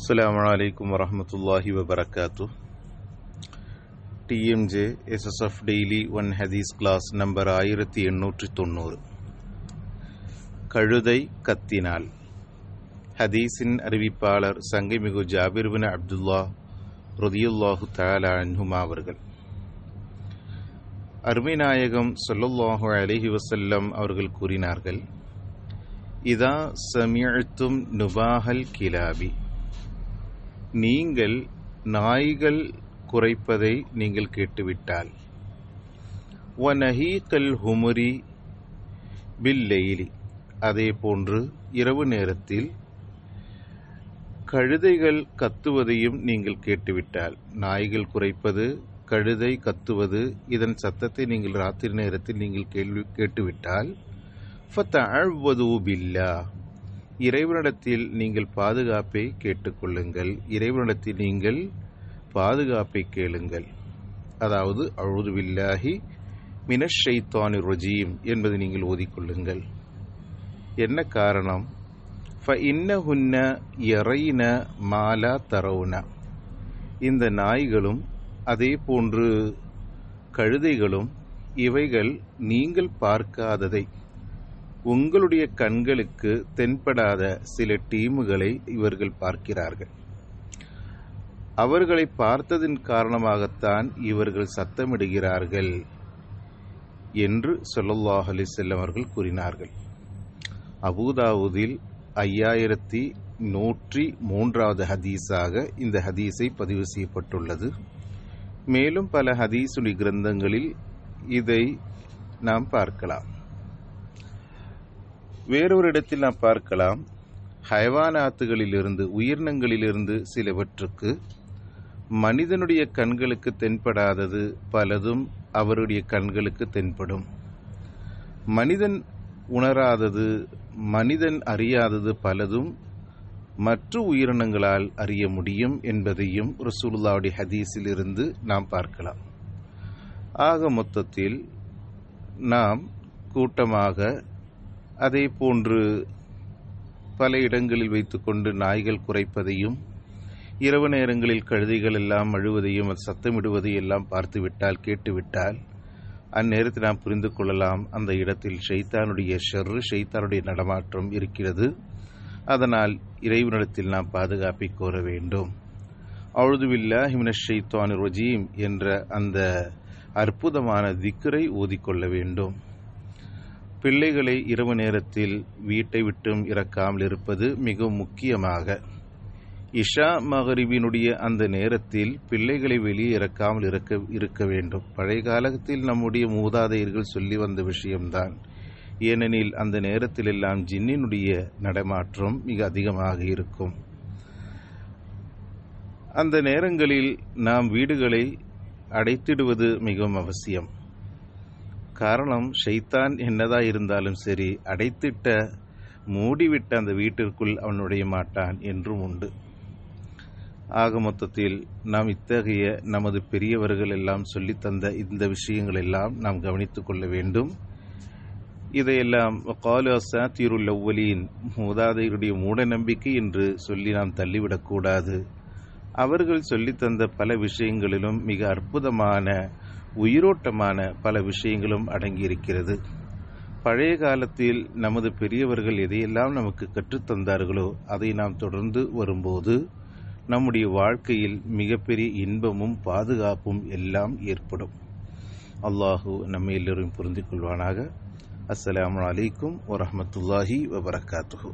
അസ്സാം വലൈക്കും വറഹമത്തല്ലാഹി വബർക്കാത്തു T M J S S F daily one ഹദീസ് ക്ലാസ് നമ്പർ ആയിരത്തി എണ്ണൂറ്റി തൊണ്ണൂറ് കഴുതൈ കത്തിനാൽ ഹദീസിൻ അറിവിപ്പാളർ സംഗമികു ജാബിർബിൻ അബ്ദുല്ലാ റുദിയുല്ലാഹു താല അൻഹുമാ അവർകൾ அருமை நாயகம் சொல்லல்லாஹு அலஹி வசல்லம் அவர்கள் கூறினார்கள் இதா சமிழ்த்தும் நுபாஹல் கிலாபி நீங்கள் நாய்கள் குறைப்பதை நீங்கள் கேட்டுவிட்டால். வனஹீகல் ஹுமரி பில்லெயிலி அதே போன்று இரவு நேரத்தில் கழுதைகள் கத்துவதையும் நீங்கள் கேட்டுவிட்டால். நாய்கள் குறைப்பது கழுதை கத்துவது இதன் சத்தத்தை நீங்கள் ராத்திரி நேரத்தில் நீங்கள் கேள்வி கேட்டுவிட்டால். ஃபத்தஅவ்வது பில்லா. இறைவனிடத்தில் நீங்கள் பாதுகாப்பை கேட்டுக்கொள்ளுங்கள். இறைவனிடத்தில் நீங்கள் பாதுகாப்பை கேளுங்கள். அதாவது அழுது வில்லாஹி மினஷைத்தானி ரஜீம் என்பதை நீங்கள் ஓதிக்கொள்ளுங்கள். என்ன காரணம்? ஃப இன்னஹுன்ன எறைன மாலா தரவுன இந்த நாய்களும் அதே போன்று கழுதைகளும் இவைகள் நீங்கள் பார்க்காததை உங்களுடைய கண்களுக்கு தென்படாத சில டீமுகளை இவர்கள் பார்க்கிறார்கள். அவர்களை பார்த்ததின் காரணமாகத்தான் இவர்கள் சத்தமிடுகிறார்கள் என்று சொல்லல்லாஹ் அலிசல்லம் அவர்கள் கூறினார்கள். அபுதாவுதில் ஐயாயிரத்தி நூற்றி மூன்றாவது ஹதீஸாக இந்த ஹதீஸை பதிவு செய்யப்பட்டுள்ளது. மேலும் பல ஹதீசுடைய கிரந்தங்களில் இதை நாம் பார்க்கலாம். வேறொரு இடத்தில் நாம் பார்க்கலாம். ஹைவானாத்துகளிலிருந்து உயிரினங்களிலிருந்து சிலவற்றுக்கு மனிதனுடைய கண்களுக்கு தென்படாதது பலதும் அவருடைய கண்களுக்கு தென்படும். மனிதன் உணராதது மனிதன் அறியாதது பலதும் மற்ற உயிரினங்களால் அறிய முடியும் என்பதையும் ரசூலுல்லாவுடைய ஹதீஸில் இருந்து நாம் பார்க்கலாம். ஆக மொத்தத்தில் நாம் கூட்டமாக அதே போன்று பல இடங்களில் வைத்துக்கொண்டு நாய்கள் குறைப்பதையும் இரவு நேரங்களில் கழுதைகள் எல்லாம் அழுவதையும் சத்தமிடுவதையும் எல்லாம் பார்த்துவிட்டால் கேட்டுவிட்டால் அந்நேரத்தில் நாம் புரிந்து கொள்ளலாம். அந்த இடத்தில் ஷைத்தானுடைய ஷர்ரு ஷைத்தானுடைய நடமாற்றம் இருக்கிறது. அதனால் இறைவனிடத்தில் நாம் பாதுகாப்பை கோர வேண்டும். அழுதுவில்லா ஹிமின ஷைத்தான் ரஜீம் என்ற அந்த அற்புதமான திக்கரை ஓதிக்கொள்ள வேண்டும். பிள்ளைகளை இரவு நேரத்தில் வீட்டை விட்டும் இறக்காமல் இருப்பது மிகவும் முக்கியமாக. இஷா மகரிபினுடைய அந்த நேரத்தில் பிள்ளைகளை வெளியே இறக்காமல் இருக்க இருக்க வேண்டும். பழைய காலத்தில் நம்முடைய மூதாதையர்கள் சொல்லி வந்த விஷயம்தான். ஏனெனில் அந்த நேரத்தில் எல்லாம் ஜின்னினுடைய நடமாற்றம் மிக அதிகமாக இருக்கும். அந்த நேரங்களில் நாம் வீடுகளை அடைத்திடுவது மிகவும் அவசியம். காரணம் ஷைத்தான் என்னதா இருந்தாலும் சரி அடைத்திட்ட மூடிவிட்ட அந்த வீட்டிற்குள் அவன் மாட்டான் என்றும் உண்டு. ஆக மொத்தத்தில் நாம் இத்தகைய நமது பெரியவர்கள் எல்லாம் சொல்லித்தந்த இந்த விஷயங்கள் எல்லாம் நாம் கவனித்து கொள்ள வேண்டும். இதையெல்லாம் காலு சாத்திருள் அவ்வலியின் மூதாதையருடைய மூட நம்பிக்கை என்று சொல்லி நாம் தள்ளிவிடக்கூடாது. அவர்கள் சொல்லித்தந்த பல விஷயங்களிலும் மிக அற்புதமான உயிரோட்டமான பல விஷயங்களும் அடங்கியிருக்கிறது. பழைய காலத்தில் நமது பெரியவர்கள் எதையெல்லாம் நமக்கு கற்றுத்தந்தார்களோ அதை நாம் தொடர்ந்து வரும்போது நம்முடைய வாழ்க்கையில் மிகப்பெரிய இன்பமும் பாதுகாப்பும் எல்லாம் ஏற்படும். அல்லாஹூ நம்ம எல்லோரும் புரிந்து கொள்வானாக. அஸ்லாம் அலைக்கும் வரமத்துல்லாஹி வபரகாத்துஹூ.